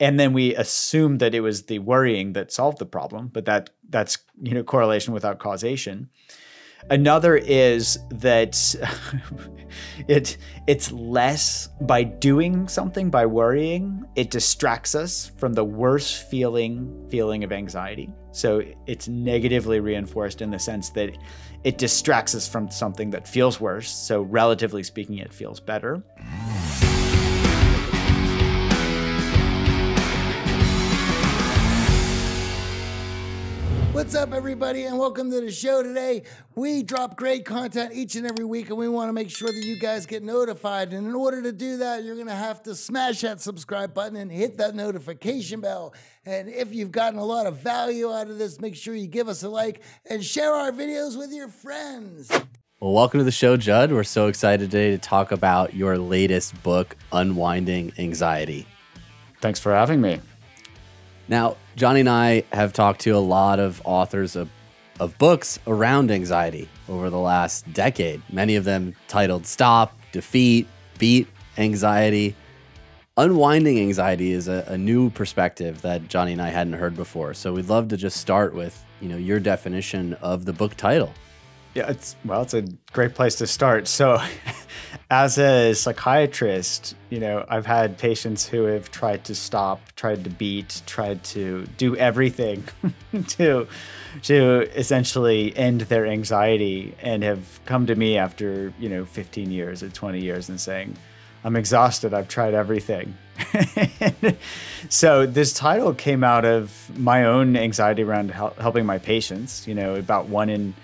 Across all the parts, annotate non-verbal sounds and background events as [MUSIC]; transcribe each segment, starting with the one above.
and then we assumed that it was the worrying that solved the problem, but that that's you know correlation without causation. Another is that [LAUGHS] it it's less by doing something by worrying, it distracts us from the worst feeling feeling of anxiety. So it's negatively reinforced in the sense that it distracts us from something that feels worse. So relatively speaking, it feels better. What's up, everybody, and welcome to the show today. We drop great content each and every week, and we want to make sure that you guys get notified. And in order to do that, you're going to have to smash that subscribe button and hit that notification bell. And if you've gotten a lot of value out of this, make sure you give us a like and share our videos with your friends. Well, welcome to the show, Jud. We're so excited today to talk about your latest book, Unwinding Anxiety. Thanks for having me. Now, Johnny and I have talked to a lot of authors of, of books around anxiety over the last decade, many of them titled Stop, Defeat, Beat Anxiety. Unwinding anxiety is a, a new perspective that Johnny and I hadn't heard before. So we'd love to just start with, you know, your definition of the book title. Yeah, it's well, it's a great place to start. So, [LAUGHS] as a psychiatrist, you know, I've had patients who have tried to stop, tried to beat, tried to do everything [LAUGHS] to to essentially end their anxiety and have come to me after, you know, 15 years or 20 years and saying, I'm exhausted. I've tried everything. [LAUGHS] so this title came out of my own anxiety around hel- helping my patients, you know, about one in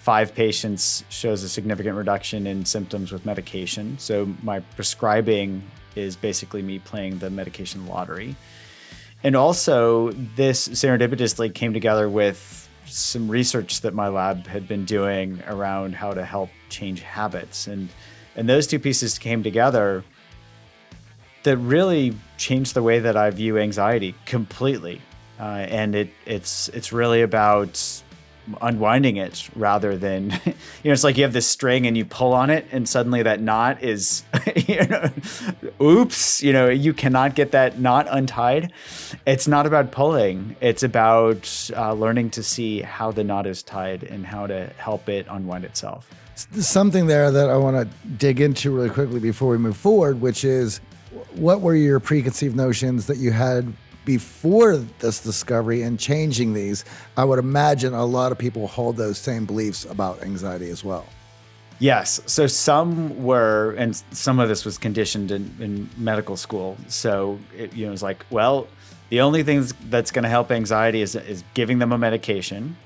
five patients shows a significant reduction in symptoms with medication. So my prescribing is basically me playing the medication lottery. And also, this serendipitously came together with some research that my lab had been doing around how to help change habits. And, and those two pieces came together that really changed the way that I view anxiety completely. Uh, and it, it's, it's really about unwinding it rather than [LAUGHS] you know it's like you have this string and you pull on it and suddenly that knot is [LAUGHS] you know oops you know you cannot get that knot untied. It's not about pulling. It's about uh, learning to see how the knot is tied and how to help it unwind itself. Something there that i want to dig into really quickly before we move forward which is what were your preconceived notions that you had before this discovery and changing these, I would imagine a lot of people hold those same beliefs about anxiety as well. Yes. So some were, and some of this was conditioned in, in medical school. So it, you know, it's like, well, the only thing that's going to help anxiety is, is giving them a medication.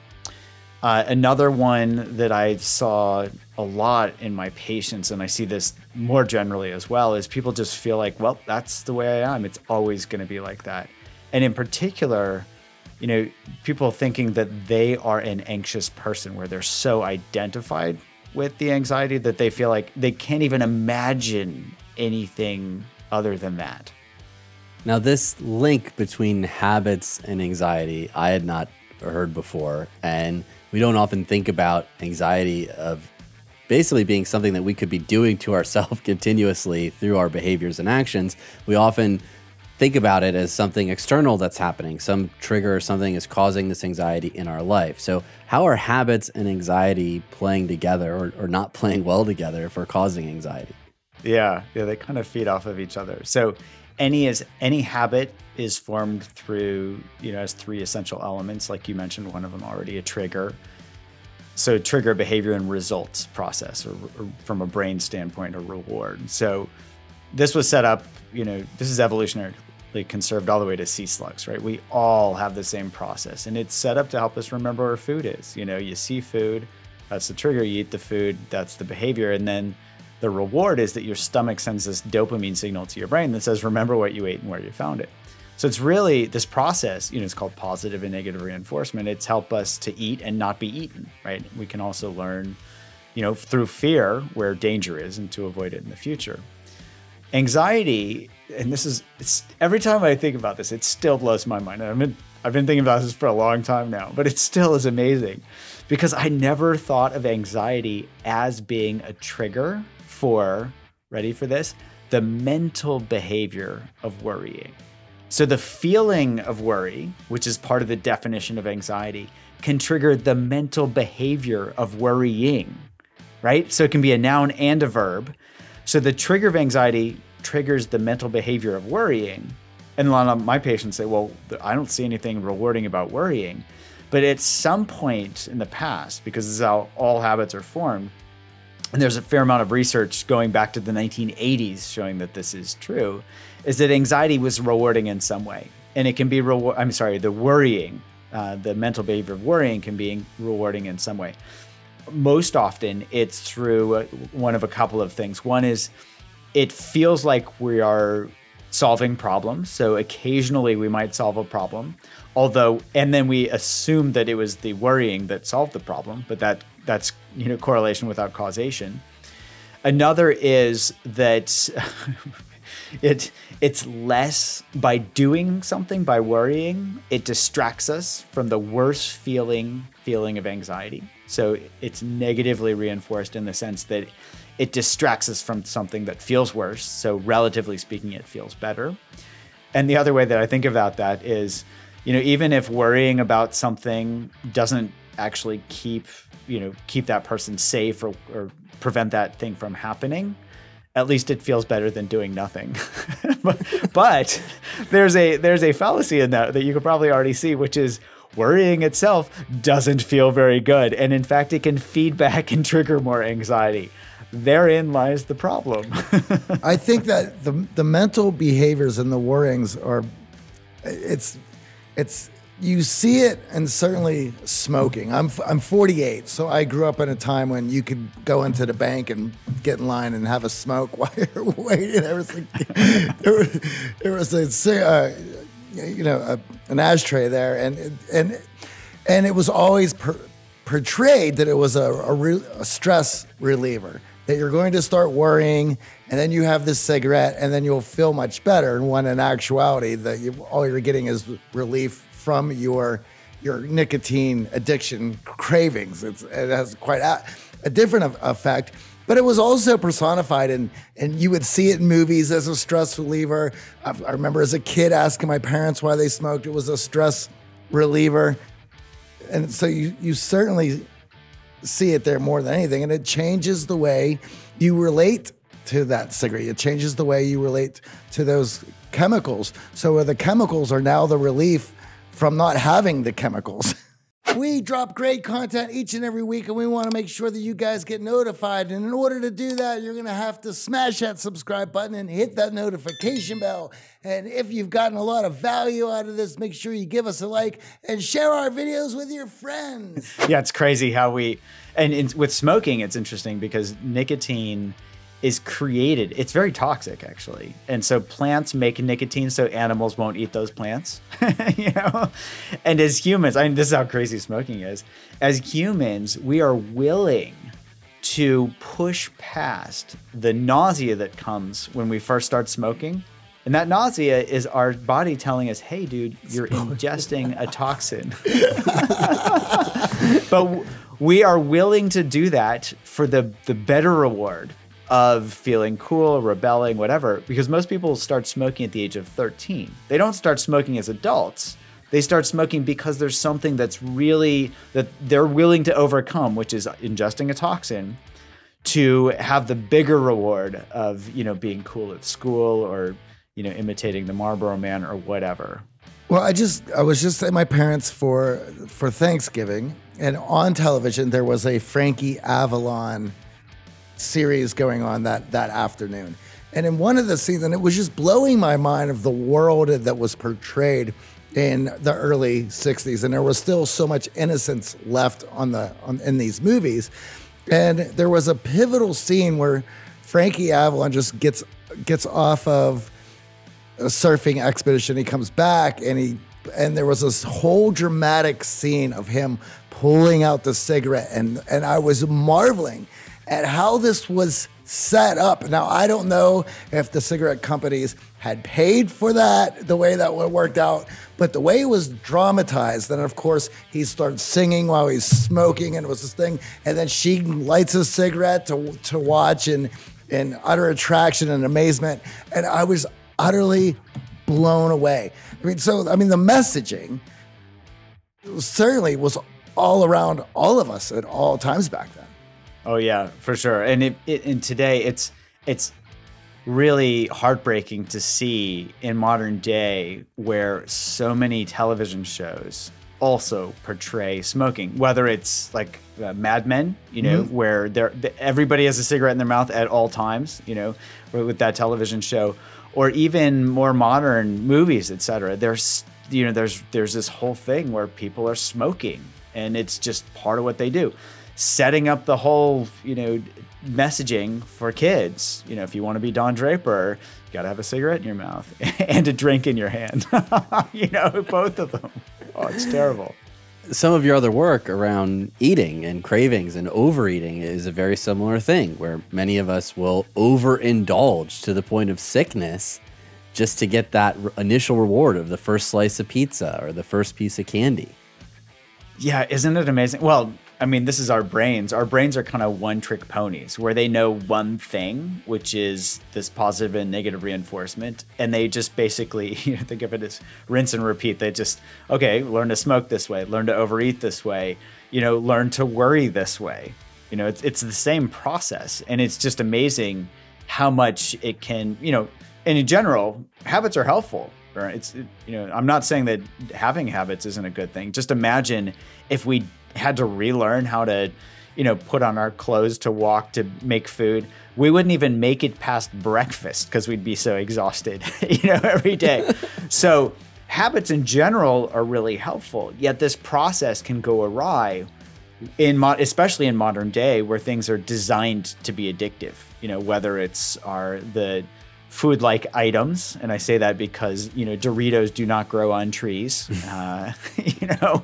Uh, another one that I saw a lot in my patients, and I see this more generally as well, is people just feel like, well, that's the way I am. It's always going to be like that and in particular, you know, people thinking that they are an anxious person where they're so identified with the anxiety that they feel like they can't even imagine anything other than that. Now, this link between habits and anxiety, I had not heard before. And we don't often think about anxiety of basically being something that we could be doing to ourselves [LAUGHS] continuously through our behaviors and actions. We often think about it as something external that's happening. Some trigger or something is causing this anxiety in our life. So, how are habits and anxiety playing together or, or not [LAUGHS] playing well together for causing anxiety? Yeah, yeah, they kind of feed off of each other. So, any is any habit is formed through you know as three essential elements like you mentioned one of them already a trigger so trigger behavior and results process or, or, from a brain standpoint a reward so this was set up you know this is evolutionary conserved all the way to sea slugs, right? We all have the same process, and it's set up to help us remember where food is. You know, you see food, that's the trigger. You eat the food, that's the behavior, and then the reward is that your stomach sends this dopamine signal to your brain that says, "Remember what you ate and where you found it." So it's really this process. You know, it's called positive and negative reinforcement. It's help us to eat and not be eaten, right? We can also learn, you know, through fear where danger is and to avoid it in the future. Anxiety and this is it's every time I think about this, it still blows my mind. I've been I've been thinking about this for a long time now, but it still is amazing because I never thought of anxiety as being a trigger for ready for this the mental behavior of worrying. So the feeling of worry, which is part of the definition of anxiety, can trigger the mental behavior of worrying, right? So it can be a noun and a verb. So the trigger of anxiety triggers the mental behavior of worrying. And a lot of my patients say, well, I don't see anything rewarding about worrying. But at some point in the past, because this is how all habits are formed, and there's a fair amount of research going back to the 1980s showing that this is true, is that anxiety was rewarding in some way. And it can be. I'm sorry, the worrying, uh, the mental behavior of worrying can be rewarding in some way. Most often, it's through one of a couple of things. One is it feels like we are solving problems. So occasionally we might solve a problem, although, and then we assume that it was the worrying that solved the problem, but that that's you know correlation without causation. Another is that [LAUGHS] it it's less by doing something by worrying it distracts us from the worst feeling feeling of anxiety so it's negatively reinforced in the sense that it distracts us from something that feels worse so relatively speaking it feels better and the other way that i think about that is you know even if worrying about something doesn't actually keep you know keep that person safe or, or prevent that thing from happening at least it feels better than doing nothing. but, [LAUGHS] but there's a there's a fallacy in that that you could probably already see, which is worrying itself doesn't feel very good, and in fact, it can feed back and trigger more anxiety. Therein lies the problem. [LAUGHS] I think that the the mental behaviors and the worryings are it's it's you see it and certainly smoking. I'm I'm 48, so I grew up in a time when you could go into the bank and get in line and have a smoke [LAUGHS] while you're waiting. There was a, there was, there was a uh, you know a, an ashtray there, and and and it was always per, portrayed that it was a, a, re, a stress reliever that you're going to start worrying and then you have this cigarette and then you'll feel much better and when in actuality that you, all you're getting is relief from your your nicotine addiction cravings. It's, it has quite a, a different effect, but it was also personified and and you would see it in movies as a stress reliever. I, I remember as a kid asking my parents why they smoked. It was a stress reliever, and so you you certainly see it there more than anything, and it changes the way you relate to that cigarette. It changes the way you relate to those chemicals. So the chemicals are now the relief from not having the chemicals. [LAUGHS] We drop great content each and every week, and we want to make sure that you guys get notified. And in order to do that, you're going to have to smash that subscribe button and hit that notification bell. And if you've gotten a lot of value out of this, make sure you give us a like and share our videos with your friends. Yeah, it's crazy how we, and in, with smoking, it's interesting because nicotine is created. It's very toxic, actually. And so plants make nicotine so animals won't eat those plants. [LAUGHS] you know? And as humans, I mean, this is how crazy smoking is. As humans, we are willing to push past the nausea that comes when we first start smoking. And that nausea is our body telling us, hey, dude, you're ingesting a toxin. [LAUGHS] but we are willing to do that for the, the better reward of feeling cool, rebelling, whatever, because most people start smoking at the age of 13. They don't start smoking as adults. They start smoking because there's something that's really that they're willing to overcome, which is ingesting a toxin to have the bigger reward of, you know, being cool at school or, you know, imitating the Marlboro man or whatever. Well, I just I was just at my parents for for Thanksgiving and on television there was a Frankie Avalon series going on that that afternoon. And in one of the scenes, and it was just blowing my mind of the world that was portrayed in the early 60s and there was still so much innocence left on the on, in these movies and there was a pivotal scene where Frankie Avalon just gets gets off of a surfing expedition he comes back and he and there was this whole dramatic scene of him pulling out the cigarette and and I was marveling at how this was set up. Now, I don't know if the cigarette companies had paid for that, the way that worked out, but the way it was dramatized, then of course he starts singing while he's smoking, and it was this thing, and then she lights a cigarette to, to watch in, in utter attraction and amazement. And I was utterly blown away. I mean, so I mean, the messaging certainly was all around all of us at all times back then. Oh yeah, for sure. And it, it and today it's it's really heartbreaking to see in modern day where so many television shows also portray smoking whether it's like uh, mad men you know mm-hmm. where they're, everybody has a cigarette in their mouth at all times you know with that television show or even more modern movies etc there's you know there's there's this whole thing where people are smoking and it's just part of what they do setting up the whole you know messaging for kids. You know, if you want to be Don Draper, you got to have a cigarette in your mouth [LAUGHS] and a drink in your hand. [LAUGHS] you know, both of them. Oh, it's terrible. Some of your other work around eating and cravings and overeating is a very similar thing where many of us will overindulge to the point of sickness just to get that initial reward of the first slice of pizza or the first piece of candy. Yeah, isn't it amazing? Well, I mean, this is our brains. Our brains are kind of one trick ponies where they know one thing, which is this positive and negative reinforcement. And they just basically, [LAUGHS] you know, think of it as rinse and repeat. They just, okay, learn to smoke this way, learn to overeat this way, you know, learn to worry this way. You know, it's, it's the same process. And it's just amazing how much it can, you know, and in general, habits are helpful. It's, you know, I'm not saying that having habits isn't a good thing. Just imagine if we had to relearn how to, you know, put on our clothes to walk to make food, we wouldn't even make it past breakfast because we'd be so exhausted, [LAUGHS] you know, every day. [LAUGHS] so habits in general are really helpful. Yet this process can go awry in mo- especially in modern day where things are designed to be addictive. You know, whether it's our the food like items and i say that because you know doritos do not grow on trees. [LAUGHS] Uh, [LAUGHS] you know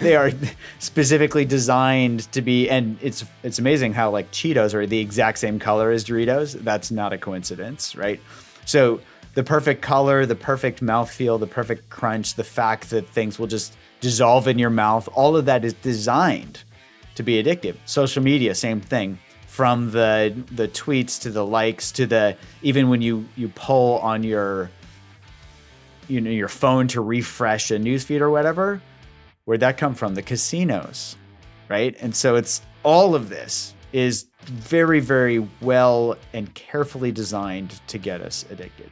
they are specifically designed to be and it's it's amazing how like cheetos are the exact same color as doritos. That's not a coincidence right? So the perfect color the perfect mouthfeel the perfect crunch the fact that things will just dissolve in your mouth all of that is designed to be addictive. Social media same thing from the the tweets to the likes to the even when you you pull on your you know your phone to refresh a newsfeed or whatever where'd that come from? The casinos right? And so it's all of this is very very well and carefully designed to get us addicted